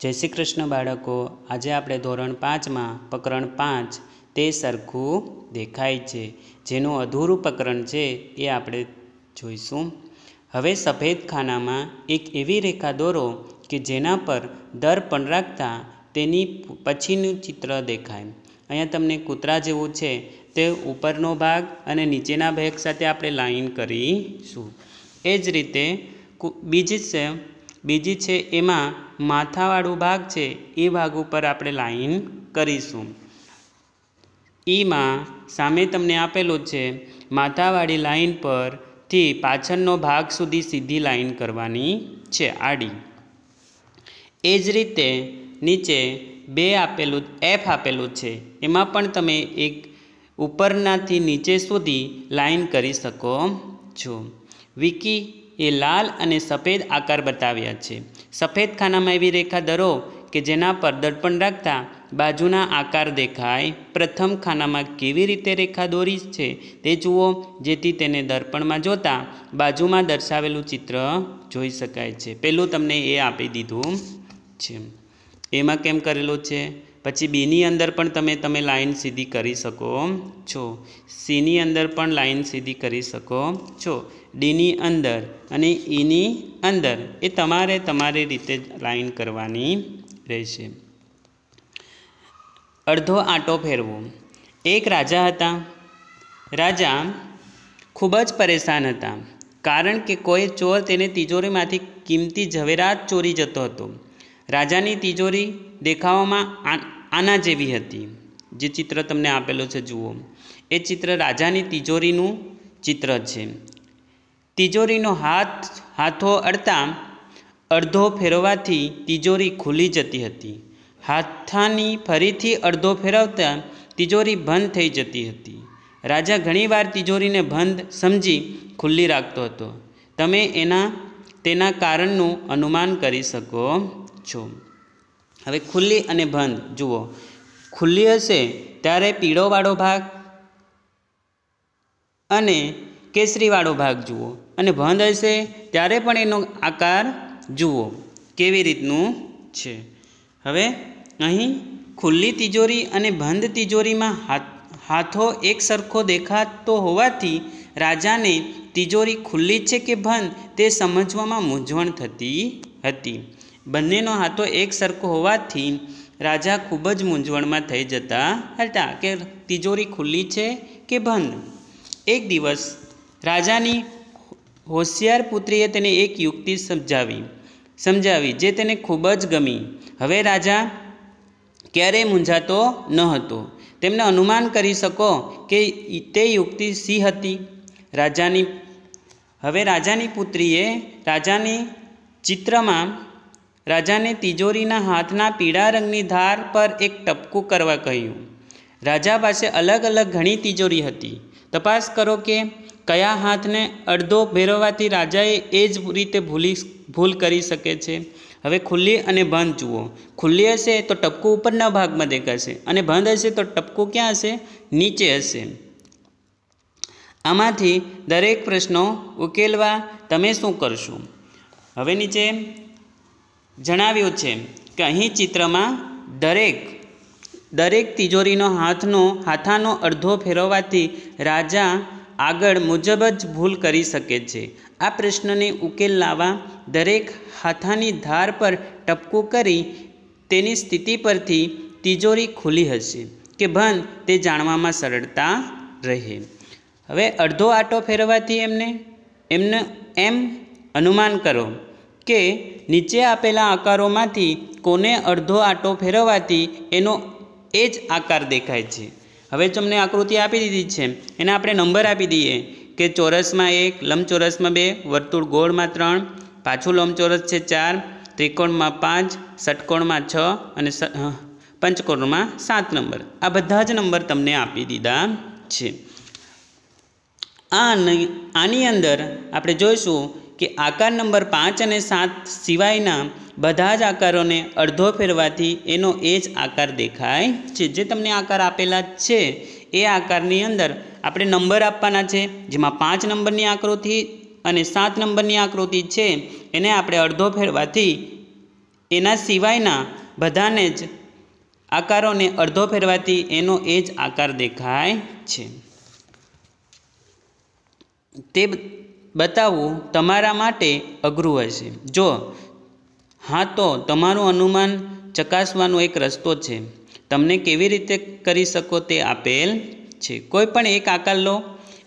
જય શ્રી કૃષ્ણ બાળકો. આજે આપણે ધોરણ પાંચમાં પ્રકરણ પાંચ તે સરખું દેખાય છે. જેનું અધૂરું પ્રકરણ છે એ આપણે જોઈશું. હવે સફેદ ખાનામાં એક એવી રેખા દોરો કે જેના પર દર્પણ રાખતા તેની પછીનું ચિત્ર દેખાય. અહીંયા તમને કૂતરા જેવું છે તે ઉપરનો ભાગ અને નીચેના ભાગ સાથે આપણે લાઈન કરીશું. એ જ રીતે બીજી છે બીજી છે એમાં માથાવાળું ભાગ છે, એ ભાગ ઉપર આપણે લાઈન કરીશું. ઈમાં સામે તમને આપેલું છે, માથાવાળી લાઈન પરથી પાછળનો ભાગ સુધી સીધી લાઈન કરવાની છે, આડી. એ જ રીતે નીચે બે આપેલું એફ આપેલું છે, એમાં પણ તમે એક ઉપરનાથી નીચે સુધી લાઈન કરી શકો છો. વિકી એ લાલ અને સફેદ આકાર બતાવ્યા છે. સફેદ ખાનામાં એવી રેખા દરો કે જેના પર દર્પણ રાખતા બાજુના આકાર દેખાય. પ્રથમ ખાનામાં કેવી રીતે રેખા દોરી છે તે જુઓ, જેથી તેને દર્પણમાં જોતા બાજુમાં દર્શાવેલું ચિત્ર જોઈ શકાય છે. પહેલું તમને એ આપી દીધું છે. એમાં કેમ કરેલું છે? પછી બીની અંદર પણ તમે તમે લાઈન સીધી કરી શકો છો. સીની અંદર પણ લાઈન સીધી કરી શકો છો. ડીની અંદર અને ઈની અંદર એ તમારે તમારી રીતે લાઈન કરવાની રહેશે. અડધો આંટો ફેરવો. એક રાજા હતા. રાજા ખૂબ જ પરેશાન હતા, કારણ કે કોઈ ચોર તેને તિજોરીમાંથી કિંમતી ઝવેરાત ચોરી જતો હતો. રાજાની તિજોરી દેખાવામાં આના જેવી હતી. જે ચિત્ર તમને આપેલું છે જુઓ. એ ચિત્ર રાજાની તિજોરીનું ચિત્ર છે. તિજોરીનો હાથ, હાથો અડતા અડધો ફેરવવાથી તિજોરી ખુલી જતી હતી. હાથાની ફરીથી અડધો ફેરવતા તિજોરી બંધ થઈ જતી હતી. રાજા ઘણીવાર તિજોરીને બંધ સમજી ખુલ્લી રાખતો હતો. તમે એના, તેના કારણનું અનુમાન કરી શકો છો. હવે ખુલ્લી અને બંધ, જુઓ. ખુલ્લી હશે ત્યારે પીળોવાળો ભાગ અને કેસરીવાળો ભાગ, જુઓ. અને બંધ હશે, ત્યારે પણ એનો આકાર જુઓ, કેવી રીતનું છે. હવે અહીં ખુલ્લી તિજોરી અને બંધ તિજોરીમાં હાથો એક સરખો દેખાતો હોવાથી રાજાને તિજોરી ખુલ્લી છે કે બંધ તે સમજવામાં મૂંઝવણ થતી હતી. બંનેનો હાથો એક સરખો હોવાથી રાજા ખૂબ જ મૂંઝવણમાં થઈ જતા હતા કે તિજોરી ખુલ્લી છે કે બંધ એક દિવસ રાજાની હોશિયાર પુત્રીએ તેને એક યુક્તિ સમજાવી સમજાવી જે તેને ખૂબ જ ગમી. હવે રાજા, ક્યારેય મૂંઝાતો ન હતો. તેમને અનુમાન કરી શકો કે તે યુક્તિ સી હતી? રાજાની, હવે રાજાની પુત્રીએ રાજાની ચિત્રમાં રાજાને તિજોરીના હાથના પીળા રંગની ધાર પર એક ટપકું કરવા કહ્યું. રાજા પાસે અલગ અલગ ઘણી તિજોરી હતી. તપાસ કરો કે કયા હાથને અડધો ભેરવવાથી રાજાએ એ જ રીતે ભૂલી ભૂલ કરી શકે છે. હવે ખુલ્લી અને બંધ જુઓ. ખુલ્લી હશે તો ટપકું ઉપરના ભાગમાં દેખાશે અને બંધ હશે તો ટપકું ક્યાં હશે? નીચે હશે. આમાંથી દરેક પ્રશ્નો ઉકેલવા તમે શું કરશો? હવે નીચે જણાવ્યું છે કે અહીં ચિત્રમાં દરેક દરેક તિજોરીનો હાથનો, હાથાનો અડધો ફેરવવાથી રાજા આગળ મુજબ જ ભૂલ કરી શકે છે. આ પ્રશ્નને ઉકેલ લાવવા દરેક હાથાની ધાર પર ટપકું કરી તેની સ્થિતિ પરથી તિજોરી ખુલી હશે કે બંધ તે જાણવામાં સરળતા રહે. હવે અડધો આટો ફેરવવાથી એમને એમને એમ અનુમાન કરો કે નીચે આપેલા આકારોમાંથી કોને અડધો આટો ફેરવવાથી એનો એ જ આકાર દેખાય છે. હવે તમને આકૃતિ આપી દીધી છે. એને આપણે નંબર આપી દઈએ કે ચોરસમાં એક, લંબચોરસમાં બે, વર્તુળ ગોળમાં ત્રણ, પાછું લંબચોરસ છે ચાર, ત્રિકોણમાં પાંચ, ષટકોણમાં છ અને પંચકોણમાં સાત નંબર. આ બધા જ નંબર તમને આપી દીધા છે. આ આની અંદર આપણે જોઈશું કે આકાર નંબર પાંચ અને સાત સિવાયના બધા જ આકારોને અડધો ફેરવાથી એનો એ જ આકાર દેખાય છે. જે તમને આકાર આપેલા છે, એ આકારની અંદર આપણે નંબર આપવાના છે, જેમાં પાંચ નંબરની આકૃતિ અને સાત નંબરની આકૃતિ છે, એને આપણે અડધો ફેરવાથી એના સિવાયના બધાને જ આકારોને અડધો ફેરવાથી એનો એ જ આકાર દેખાય છે. તે બતાવવું તમારા માટે અઘરું હશે જો, હા તો તમારું અનુમાન ચકાસવાનો એક રસ્તો છે. તમને કેવી રીતે કરી શકો તે આપેલ છે. કોઈ પણ એક આકાર લો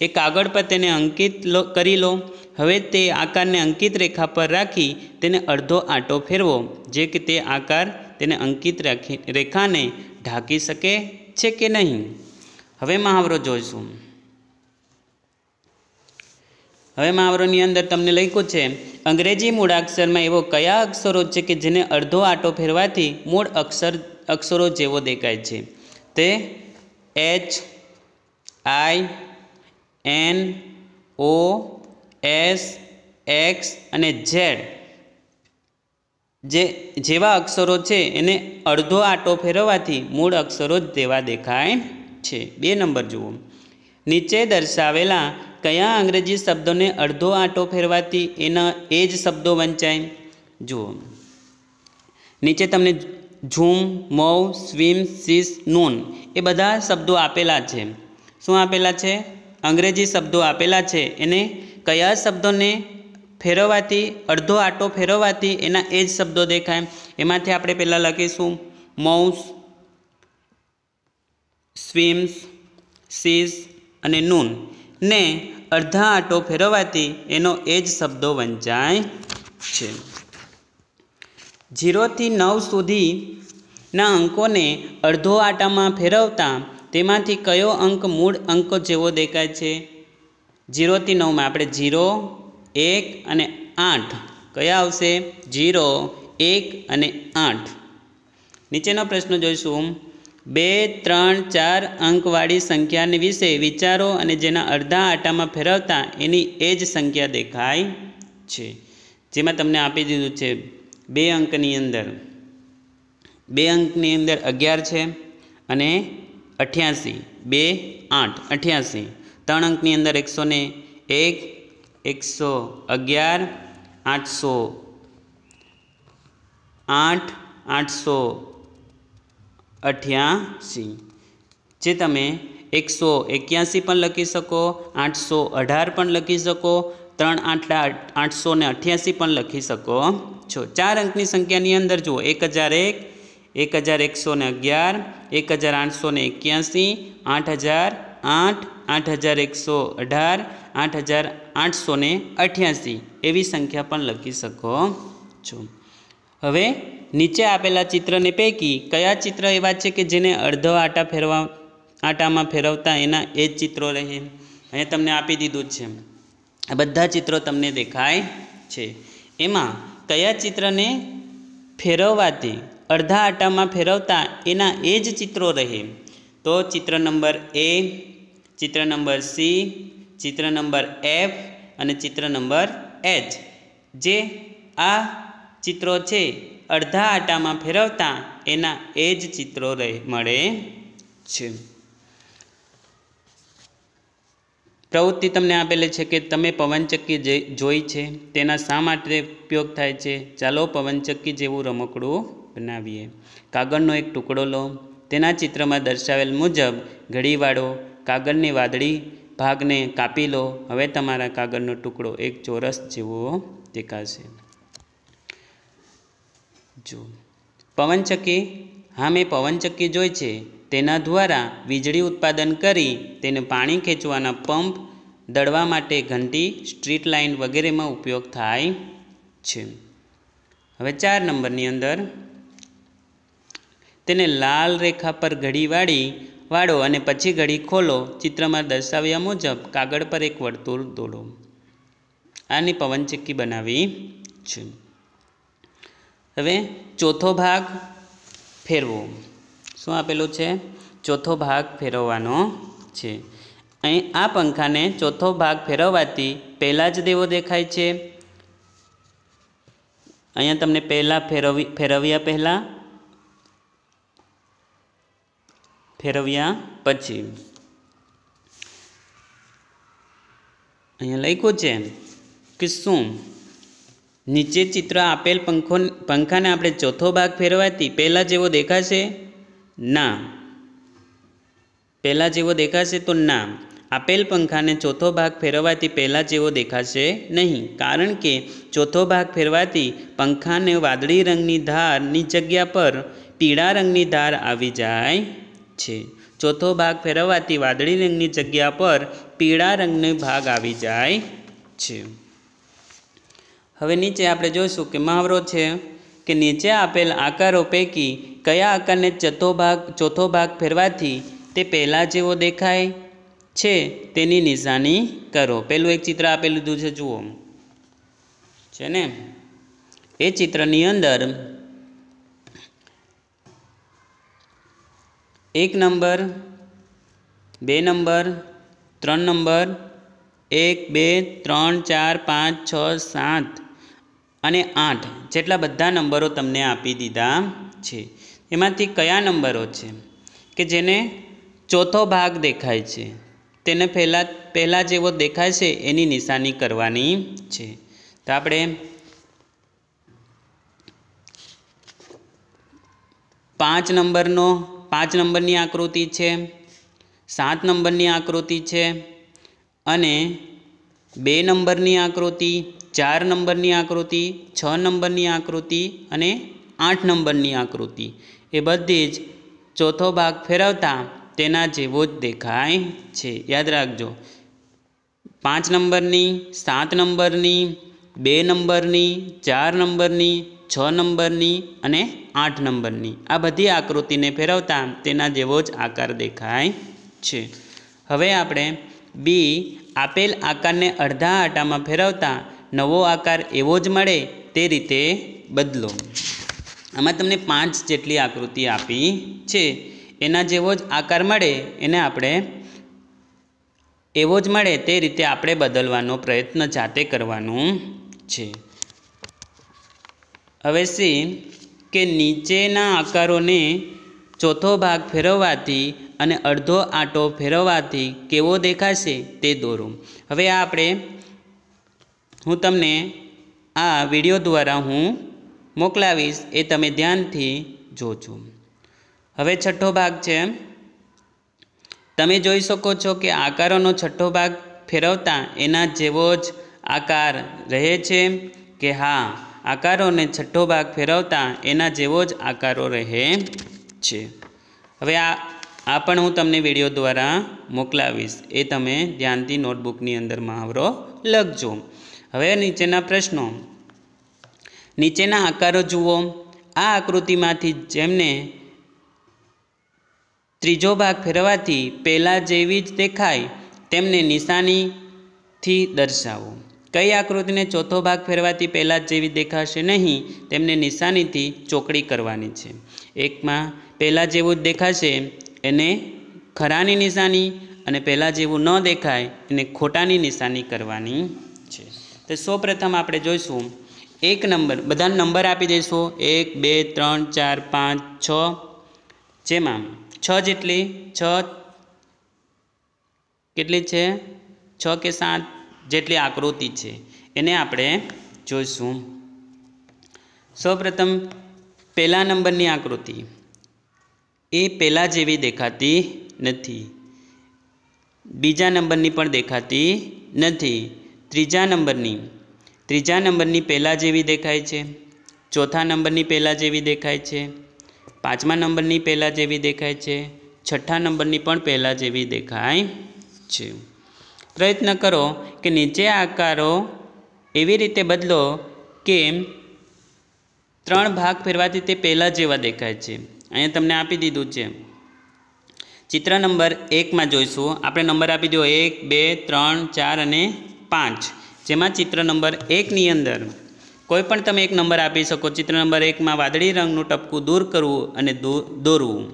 એ કાગળ પર તેને અંકિત કરી લો. હવે તે આકારને અંકિત રેખા પર રાખી તેને અડધો આંટો ફેરવો, જે કે તે આકાર તેને અંકિત રાખી, રેખાને ઢાંકી શકે છે કે નહીં? હવે મહાવરો જોઈશું. હવે મહાવરોની અંદર તમને લખ્યું છે, અંગ્રેજી મૂળાક્ષરમાં એવો કયા અક્ષરો છે કે જેને અડધો આંટો ફેરવાથી મૂળ અક્ષર, અક્ષરો જેવો દેખાય છે? તે H I N O S X અને ઝેડ જે, જેવા અક્ષરો છે એને અડધો આંટો ફેરવવાથી મૂળ અક્ષરો જ તેવા દેખાય છે. બે નંબર જુઓ. નીચે દર્શાવેલા કયા અંગ્રેજી શબ્દોને અડધો આંટો ફેરવાથી એના એ જ શબ્દો વંચાય? જુઓ. નીચે તમને zoom, mow, swim, sees, noon એ બધા શબ્દો આપેલા છે. શું આપેલા છે? અંગ્રેજી શબ્દો આપેલા છે. એને કયા શબ્દોને ફેરવવાથી અડધો આંટો ફેરવવાથી એના એ જ શબ્દો દેખાય? એમાંથી આપણે પહેલાં લખીશું. મૌસ, સ્વિમ્સ, સીસ અને નૂન. ને અડધા આંટો ફેરવવાથી એનો એ જ શબ્દો વંચાય છે. જીરોથી નવ સુધીના અંકોને અડધો આટામાં ફેરવતા તેમાંથી કયો અંક મૂળ અંક જેવો દેખાય છે? જીરોથી નવમાં આપણે જીરો એક અને આઠ કયા આવશે? જીરો એક અને આઠ. નીચેનો પ્રશ્ન જોઈશું. બે, ત્રણ, ચાર અંકવાળી સંખ્યાને વિશે વિચારો અને જેના અડધા આટામાં ફેરવતા એની એ જ સંખ્યા દેખાય છે. જેમાં તમને આપી દીધું છે બે અંકની અંદર. બે અંકની અંદર અગિયાર છે અને અઠ્યાસી. બે, આઠ, અઠ્યાસી. ત્રણ અંકની અંદર એકસો ને એક, એકસો અગિયાર, આઠસો આઠ, આઠસો અઠ્યાસી. જે તમે એકસો એક્યાસી પણ લખી શકો, આઠસો અઢાર પણ લખી શકો, ત્રણ આઠલા આઠસો ને અઠ્યાસી પણ લખી શકો છો. ચાર અંકની સંખ્યાની અંદર જુઓ, એક હજાર એક એક હજાર એકસો ને અગિયાર, એક હજાર આઠસો ને એક્યાસી, આઠ હજાર આઠ આઠ હજાર એકસો અઢાર, આઠ હજાર આઠસો ને અઠ્યાસી. એવી સંખ્યા પણ લખી શકો છો. હવે નીચે આપેલા ચિત્રને પૈકી કયા ચિત્ર એવા છે કે જેને અડધો આટા ફેરવા આટામાં ફેરવતા એના એ જ ચિત્રો રહે? અહીંયા તમને આપી દીધું છે. આ બધા ચિત્રો તમને દેખાય છે. એમાં કયા ચિત્રને ફેરવવાથી અડધા આટામાં ફેરવતા એના એ જ ચિત્રો રહે? તો ચિત્ર નંબર એ, ચિત્ર નંબર સી, ચિત્ર નંબર એફ અને ચિત્ર નંબર એચ. જે આ ચિત્રો છે અડધા આટામાં ફેરવતા એના એ જ ચિત્રો મળે છે. પ્રવૃત્તિ તમને આપેલી છે કે તમે પવનચક્કી જોઈ છે, તેના શા માટે ઉપયોગ થાય છે? ચાલો પવનચક્કી જેવું રમકડું બનાવીએ. કાગળનો એક ટુકડો લો. તેના ચિત્રમાં દર્શાવેલ મુજબ ઘડીવાળો કાગળની વાદળી ભાગને કાપી લો. હવે તમારા કાગળનો ટુકડો એક ચોરસ જેવો દેખાશે. જો. પવનચક્કી, હા, મેં પવનચક્કી જોઈ છે. તેના દ્વારા વીજળી ઉત્પાદન કરી તેને પાણી ખેંચવાના પંપ દળવા માટે ઘંટી, સ્ટ્રીટ લાઇન વગેરેમાં ઉપયોગ થાય છે. હવે ચાર નંબરની અંદર. તેને લાલ રેખા પર ઘડી વાળી, વાળો અને પછી ઘડી ખોલો. ચિત્રમાં દર્શાવ્યા મુજબ કાગળ પર એક વર્તુળ દોડો આની પવનચક્કી બનાવી છે. હવે ચોથો ભાગ ફેરવો. શું આપેલું છે? ચોથો ભાગ ફેરવવાનો છે. અહીં આ પંખાને ચોથો ભાગ ફેરવવાથી પહેલાં જ દેવો દેખાય છે. અહીંયા તમને પહેલાં ફેરવી, ફેરવ્યા પહેલાં, ફેરવ્યા પછી. અહીંયા લખ્યું છે કે શું? નીચે ચિત્ર આપેલ પંખો પંખાને આપણે ચોથો ભાગ ફેરવાથી પહેલાં જેવો દેખાશે ના. પહેલાં જેવો દેખાશે તો ના. આપેલ પંખાને ચોથો ભાગ ફેરવવાથી પહેલાં જેવો દેખાશે નહીં. કારણ કે ચોથો ભાગ ફેરવાથી પંખાને વાદળી રંગની ધારની જગ્યા પર પીળા રંગની ધાર આવી જાય છે. ચોથો ભાગ ફેરવવાથી વાદળી રંગની જગ્યા પર પીળા રંગનો ભાગ આવી જાય છે. હવે નીચે આપણે જોઈશું કે મહાવરો છે કે નીચે આપેલ આકારો પૈકી કયા આકારને ચોથો ભાગ ચોથો ભાગ ફેરવાથી તે પહેલાં જેવો દેખાય છે તેની નિશાની કરો. પેલું એક ચિત્ર આપેલું લીધું છે, જુઓ. છે ને? એ ચિત્રની અંદર એક નંબર, બે નંબર, ત્રણ નંબર, એક, બે, ત્રણ, ચાર, પાંચ, છ, સાત અને આઠ જેટલા બધા નંબરો તમને આપી દીધા છે. એમાંથી કયા નંબરો છે? કે જેને ચોથો ભાગ દેખાય છે. તેને પહેલાં પહેલાં જેવો દેખાય છે એની નિશાની કરવાની છે. તો આપણે પાંચ નંબરનો, પાંચ નંબરની આકૃતિ છે, સાત નંબરની આકૃતિ છે અને બે નંબરની આકૃતિ ચાર નંબરની આકૃતિ, છ નંબરની આકૃતિ અને આઠ નંબરની આકૃતિ. એ બધી જ ચોથો ભાગ ફેરવતા તેના જેવો જ દેખાય છે. યાદ રાખજો. પાંચ નંબરની, સાત નંબરની, બે નંબરની, ચાર નંબરની, છ નંબરની અને આઠ નંબરની. આ બધી આકૃતિને ફેરવતા તેના જેવો જ આકાર દેખાય છે. હવે આપણે બી આપેલ આકારને અડધા આટામાં ફેરવતા નવો આકાર એવો જ મળે તે રીતે બદલો. આમાં તમને પાંચ જેટલી આકૃતિ આપી છે. એના જેવો જ આકાર મળે, એને આપણે એવો જ મળે તે રીતે આપણે બદલવાનો પ્રયત્ન જાતે કરવાનું છે. હવે સી, કે નીચેના આકારોને ચોથો ભાગ ફેરવવાથી અને અડધો આંટો ફેરવવાથી કેવો દેખાશે તે દોરો. હવે આપણે હું તમને આ વીડિયો દ્વારા હું મોકલાવીશ એ તમે ધ્યાનથી જોજો. હવે છઠ્ઠો ભાગ છે. તમે જોઈ શકો છો કે આકારોનો છઠ્ઠો ભાગ ફેરવતા એના જેવો જ આકાર રહે છે કે હા, આકારોને છઠ્ઠો ભાગ ફેરવતા એના જેવો જ આકારો રહે છે. હવે આ આ પણ હું તમને વીડિયો દ્વારા મોકલાવીશ. એ તમે ધ્યાનથી નોટબુકની અંદર મહાવરો લખજો. હવે નીચેના પ્રશ્નો. નીચેના આકારો જુઓ. આ આકૃતિમાંથી જેમને ત્રીજો ભાગ ફેરવાથી પહેલાં જેવી જ દેખાય, તેમને નિશાનીથી દર્શાવો. કઈ આકૃતિને ચોથો ભાગ ફેરવાથી પહેલાં જેવી દેખાશે નહીં, તેમને નિશાનીથી ચોકડી કરવાની છે. એકમાં પહેલાં જેવું જ દેખાશે, એને ખરાની નિશાની, અને પહેલાં જેવું ન દેખાય, એને ખોટાની નિશાની કરવાની તો સૌપ્રથમ આપણે જોઈશું એક નંબર બધા નંબર આપી દઈશું. એક, બે, ત્રણ, ચાર, પાંચ, છ. જેમાં છ જેટલી, છ કેટલી છે? છ કે સાત જેટલી આકૃતિ છે. એને આપણે જોઈશું. સૌપ્રથમ પહેલા નંબરની આકૃતિ. એ પહેલાં જેવી દેખાતી નથી. બીજા નંબરની પણ દેખાતી નથી. ત્રીજા નંબરની ત્રીજા નંબરની પહેલાં જેવી દેખાય છે, ચોથા નંબરની પહેલાં જેવી દેખાય છે, પાંચમા નંબરની પહેલાં જેવી દેખાય છે, છઠ્ઠા નંબરની પણ પહેલાં જેવી દેખાય છે. પ્રયત્ન કરો કે નીચે આકારો એવી રીતે બદલો કે ત્રણ ભાગ ફેરવાથી તે પહેલાં જેવા દેખાય છે. અહીંયા તમને આપી દીધું છે. ચિત્ર નંબર એકમાં જોઈશું. આપણે નંબર આપી દો એક, બે, ત્રણ, ચાર અને પાંચ, જેમાં ચિત્ર નંબર એકની અંદર કોઈ પણ તમે એક નંબર આપી શકો. ચિત્ર નંબર એકમાં વાદળી રંગનું ટપકું દૂર કરવું અને દોરવું.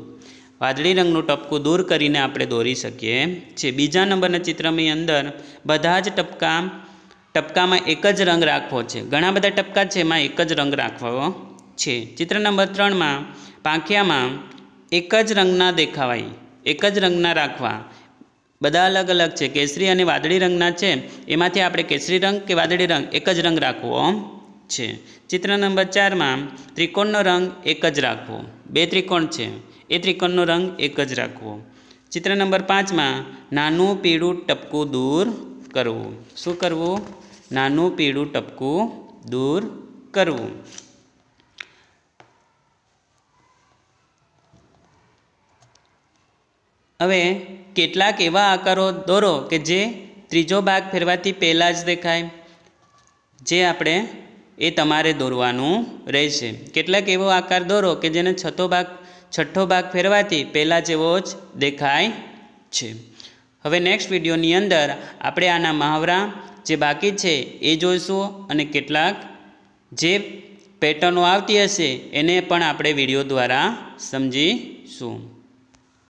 વાદળી રંગનું ટપકું દૂર કરીને આપણે દોરી શકીએ છીએ. બીજા નંબરના ચિત્રની અંદર બધા જ ટપકા, ટપકામાં એક જ રંગ રાખવો છે. ઘણા બધા ટપકા છે, એમાં એક જ રંગ રાખવો છે. ચિત્ર નંબર ત્રણમાં પાંખિયામાં એક જ રંગના દેખાવાય, એક જ રંગના રાખવા બધા અલગ અલગ છે. કેસરી અને વાદળી રંગના છે. એમાંથી આપણે કેસરી રંગ કે વાદળી રંગ એક જ રંગ રાખવો છે. ચિત્ર નંબર ચારમાં ત્રિકોણનો રંગ એક જ રાખવો. બે ત્રિકોણ છે. એ ત્રિકોણનો રંગ એક જ રાખવો. ચિત્ર નંબર પાંચમાં નાનું પીળું ટપકું દૂર કરવું. શું કરવું? નાનું પીળું ટપકું દૂર કરવું. હવે કેટલાક એવા આકારો દોરો કે જે ત્રીજો ભાગ ફેરવાથી પહેલાં જ દેખાય. જે આપણે એ તમારે દોરવાનું રહેશે. કેટલાક એવો આકાર દોરો કે જેને છઠ્ઠો ભાગ છઠ્ઠો ભાગ ફેરવાથી પહેલાં જેવો જ દેખાય છે. હવે નેક્સ્ટ વિડીયોની અંદર આપણે આના મહાવરા જે બાકી છે એ જોઈશું અને કેટલાક જે પેટર્નો આવતી હશે એને પણ આપણે વીડિયો દ્વારા સમજીશું.